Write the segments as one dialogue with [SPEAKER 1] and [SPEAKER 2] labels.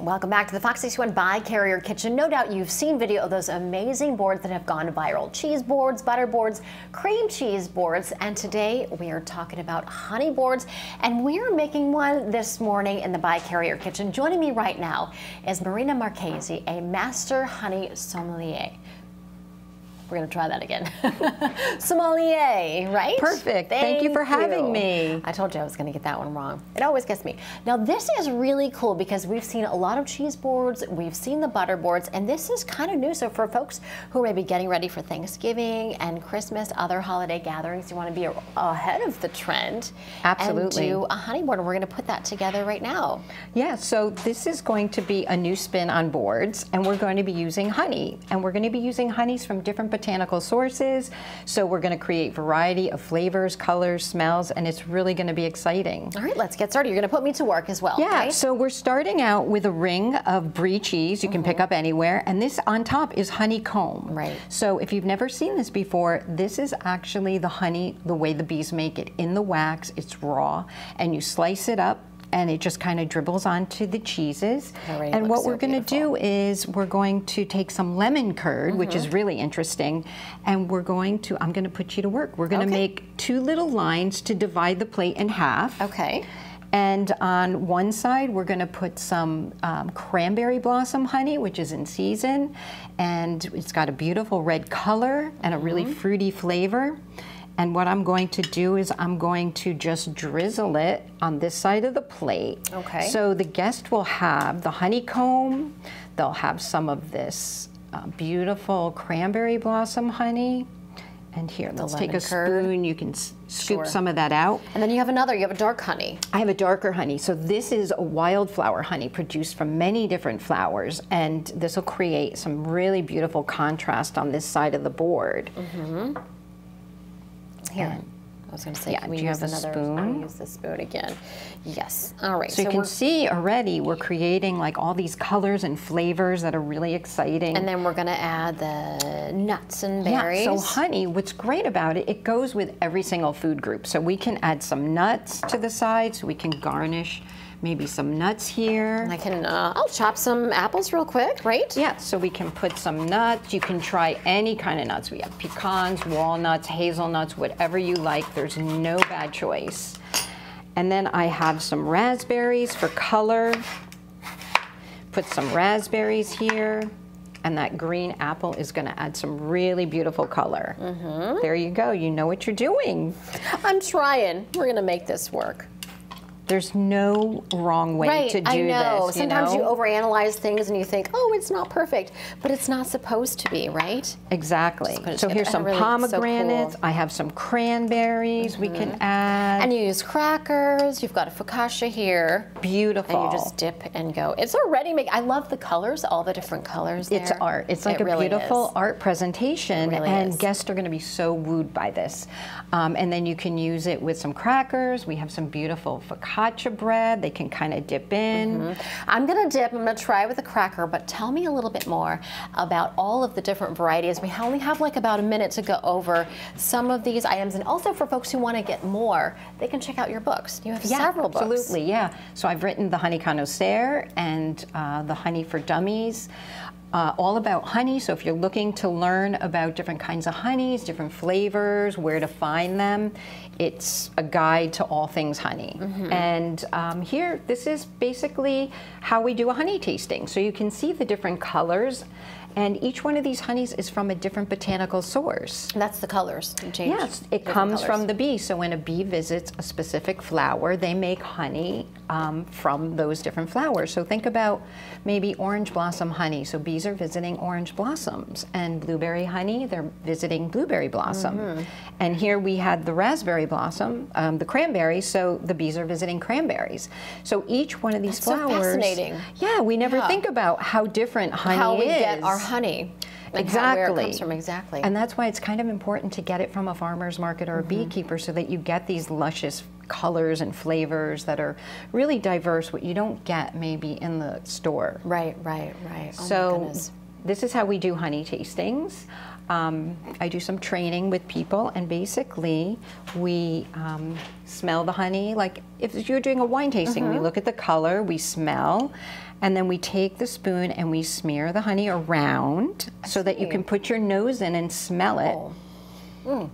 [SPEAKER 1] Welcome back to the Fox 61 by Carrier Kitchen. No doubt you've seen video of those amazing boards that have gone viral. Cheese boards, butter boards, cream cheese boards, and today we are talking about honey boards, and we're making one this morning in the by Carrier Kitchen. Joining me right now is Marina Marchese, a master honey sommelier. We're going to try that again. Sommelier, right?
[SPEAKER 2] Perfect. Thank, Thank you for having you. me.
[SPEAKER 1] I told you I was going to get that one wrong. It always gets me. Now, this is really cool because we've seen a lot of cheese boards, we've seen the butter boards, and this is kind of new. So, for folks who may be getting ready for Thanksgiving and Christmas, other holiday gatherings, you want to be ahead of the trend.
[SPEAKER 2] Absolutely.
[SPEAKER 1] And do a honey board, and we're going to put that together right now.
[SPEAKER 2] Yeah, so this is going to be a new spin on boards, and we're going to be using honey, and we're going to be using honeys from different botanical sources. So we're going to create variety of flavors, colors, smells, and it's really going to be exciting.
[SPEAKER 1] All right, let's get started. You're going to put me to work as well.
[SPEAKER 2] Yeah,
[SPEAKER 1] right?
[SPEAKER 2] so we're starting out with a ring of brie cheese you can mm -hmm. pick up anywhere, and this on top is honeycomb.
[SPEAKER 1] Right.
[SPEAKER 2] So if you've never seen this before, this is actually the honey, the way the bees make it in the wax. It's raw, and you slice it up and it just kind of dribbles onto the cheeses. And what we're going to do is we're going to take some lemon curd, mm -hmm. which is mm-hmm. really interesting, and we're going to, I'm going to put you to work. We're going to okay. make two little lines to divide the plate in half.
[SPEAKER 1] Okay.
[SPEAKER 2] And on one side, we're going to put some um, cranberry blossom honey, which is in season, and it's got a beautiful red color and a really mm -hmm. fruity flavor. And what I'm going to do is I'm going to just drizzle it on this side of the plate.
[SPEAKER 1] Okay.
[SPEAKER 2] So the guest will have the honeycomb, they'll have some of this uh, beautiful cranberry blossom honey. And here, let's take a curd. spoon. You can scoop sure. some of that out.
[SPEAKER 1] And then you have another, you have a dark honey.
[SPEAKER 2] I have a darker honey. So this is a wildflower honey produced from many different flowers. And this will create some really beautiful contrast on this side of the board.
[SPEAKER 1] Mm -hmm. Here. Um, I was going to say,
[SPEAKER 2] yeah,
[SPEAKER 1] we use another spoon? Use the spoon again. Yes. All right.
[SPEAKER 2] So, so you can see already we're creating like all these colors and flavors that are really exciting.
[SPEAKER 1] And then we're going to add the nuts and berries.
[SPEAKER 2] Yeah. So honey, what's great about it, it goes with every single food group. So we can add some nuts to the side so we can garnish maybe some nuts here.
[SPEAKER 1] I can, uh, I'll chop some apples real quick, right?
[SPEAKER 2] Yeah, so we can put some nuts. You can try any kind of nuts. We have pecans, walnuts, hazelnuts, whatever you like. There's no bad choice. And then I have some raspberries for color. Put some raspberries here. And that green apple is going to add some really beautiful color. Mm -hmm. There you go. You know what you're doing.
[SPEAKER 1] I'm trying. We're going to make this work.
[SPEAKER 2] There's no wrong way
[SPEAKER 1] right,
[SPEAKER 2] to do
[SPEAKER 1] I know.
[SPEAKER 2] this.
[SPEAKER 1] You Sometimes
[SPEAKER 2] know?
[SPEAKER 1] you overanalyze things and you think, oh, it's not perfect, but it's not supposed to be, right?
[SPEAKER 2] Exactly. So here's some really pomegranates. So cool. I have some cranberries mm -hmm. we can mm-hmm. add.
[SPEAKER 1] And you use crackers. You've got a focaccia here.
[SPEAKER 2] Beautiful.
[SPEAKER 1] And you just dip and go. It's already make. I love the colors, all the different colors. There.
[SPEAKER 2] It's art. It's like
[SPEAKER 1] it
[SPEAKER 2] a
[SPEAKER 1] really
[SPEAKER 2] beautiful
[SPEAKER 1] is.
[SPEAKER 2] art presentation,
[SPEAKER 1] really
[SPEAKER 2] and
[SPEAKER 1] is.
[SPEAKER 2] guests are going to be so wooed by this. Um, and then you can use it with some crackers. We have some beautiful focaccia focaccia bread. They can kind of dip in. Mm -hmm.
[SPEAKER 1] I'm going to dip. I'm going to try with a cracker, but tell me a little bit more about all of the different varieties. We only have like about a minute to go over some of these items. And also for folks who want to get more, they can check out your books. You have
[SPEAKER 2] yeah,
[SPEAKER 1] several
[SPEAKER 2] books. Absolutely, yeah. So I've written The Honey Connoisseur and uh, The Honey for Dummies uh, all about honey. So if you're looking to learn about different kinds of honeys, different flavors, where to find them, it's a guide to all things honey. Mm -hmm. And um, here, this is basically how we do a honey tasting. So you can see the different colors and each one of these honeys is from a different botanical source.
[SPEAKER 1] That's the colors.
[SPEAKER 2] Yes, it comes colors. from the bee. So when a bee visits a specific flower, they make honey um, from those different flowers. So think about maybe orange blossom honey. So bees are visiting orange blossoms. And blueberry honey, they're visiting blueberry blossom. Mm -hmm. And here we had the raspberry blossom, um, the cranberry, so the bees are visiting cranberries. So each one of these
[SPEAKER 1] That's
[SPEAKER 2] flowers.
[SPEAKER 1] So fascinating.
[SPEAKER 2] Yeah, we never yeah. think about how different honey
[SPEAKER 1] how we
[SPEAKER 2] is.
[SPEAKER 1] Get our honey.
[SPEAKER 2] Exactly.
[SPEAKER 1] How, where it comes from exactly.
[SPEAKER 2] And that's why it's kind of important to get it from a farmer's market or a mm -hmm. beekeeper so that you get these luscious colors and flavors that are really diverse, what you don't get maybe in the store.
[SPEAKER 1] Right, right, right.
[SPEAKER 2] Oh so this is how we do honey tastings. Um, I do some training with people, and basically we um, smell the honey. Like if you're doing a wine tasting, mm -hmm. we mm-hmm. look at the color, we smell, And then we take the spoon and we smear the honey around so that you can put your nose in and smell it.
[SPEAKER 1] Oh.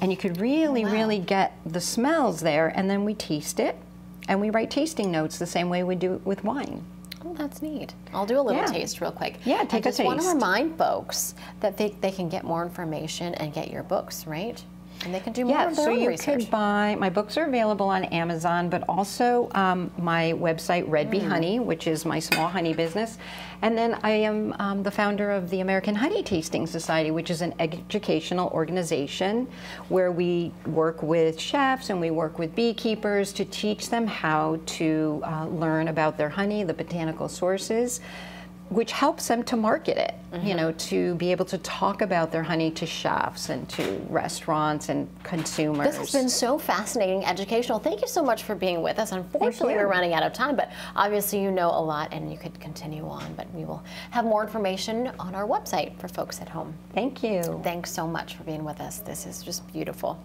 [SPEAKER 2] And you could really,
[SPEAKER 1] Wow.
[SPEAKER 2] really get the smells there. And then we taste it and we write tasting notes the same way we do with wine.
[SPEAKER 1] Oh, that's neat. I'll do a little
[SPEAKER 2] Yeah.
[SPEAKER 1] taste real quick.
[SPEAKER 2] Yeah,
[SPEAKER 1] I
[SPEAKER 2] take a
[SPEAKER 1] just want to remind folks that they, they can get more information and get your books, right? And they can do more
[SPEAKER 2] Yeah,
[SPEAKER 1] of their
[SPEAKER 2] so
[SPEAKER 1] own
[SPEAKER 2] you
[SPEAKER 1] research.
[SPEAKER 2] could buy, my books are available on Amazon, but also um, my website, Red
[SPEAKER 1] Mm.
[SPEAKER 2] Bee Honey, which is my small honey business. And then I am um, the founder of the American Honey Tasting Society, which is an educational organization where we work with chefs and we work with beekeepers to teach them how to uh, learn about their honey, the botanical sources which helps them to market it, you mm-hmm. know, to be able to talk about their honey to chefs and to restaurants and consumers.
[SPEAKER 1] This has been so fascinating, educational. Thank you so much for being with us. Unfortunately, we're running out of time, but obviously you know a lot and you could continue on. But we will have more information on our website for folks at home.
[SPEAKER 2] Thank you.
[SPEAKER 1] Thanks so much for being with us. This is just beautiful.